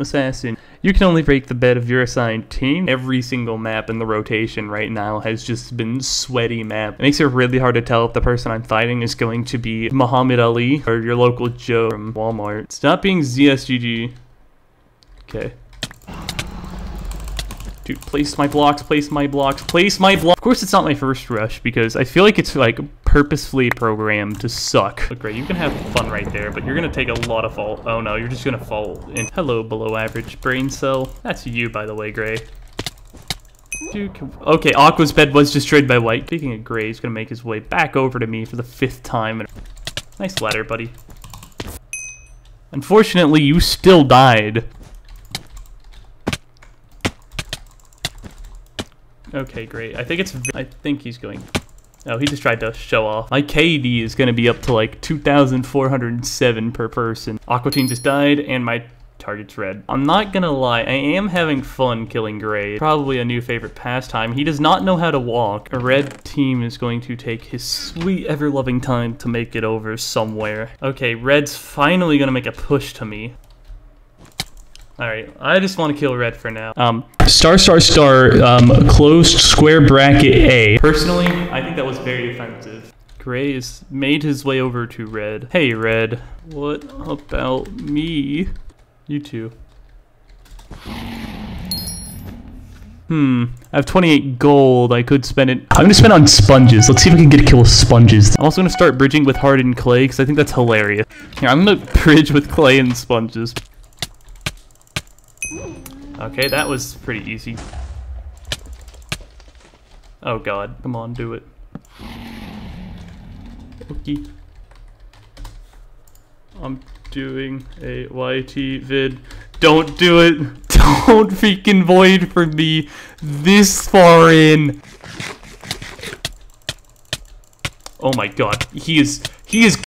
assassin. You can only break the bed of your assigned team. Every single map in the rotation right now has just been sweaty map. It makes it really hard to tell if the person I'm fighting is going to be Muhammad Ali or your local Joe from Walmart. Stop being ZSGG. Okay. Dude, place my blocks, place my blocks, place my blocks. Of course, it's not my first rush because I feel like it's like purposefully programmed to suck. Look, great, you can have fun right there, but you're gonna take a lot of fall. Oh no, you're just gonna fall in. Hello, below average brain cell. That's you, by the way, Gray. Dude, okay, Aqua's bed was destroyed by White. Speaking of Gray, he's gonna make his way back over to me for the fifth time. Nice ladder, buddy. Unfortunately, you still died. Okay, great. I think it's. I think he's going. Oh, he just tried to show off. My KD is going to be up to like 2,407 per person. Aqua Team just died, and my target's red. I'm not gonna lie, I am having fun killing Gray. Probably a new favorite pastime. He does not know how to walk. A red team is going to take his sweet ever-loving time to make it over somewhere. Okay, red's finally gonna make a push to me. Alright, I just want to kill red for now. Um, star, star, star, um, closed square bracket A. Personally, I think that was very offensive. Gray has made his way over to red. Hey, red. What about me? You too. Hmm, I have 28 gold. I could spend it. I'm gonna spend on sponges. Let's see if I can get a kill with sponges. I'm also gonna start bridging with hardened clay because I think that's hilarious. Here, I'm gonna bridge with clay and sponges. Okay, that was pretty easy. Oh god, come on, do it. Okay. I'm doing a YT vid. Don't do it! Don't freaking void for me this far in! Oh my god, he is he is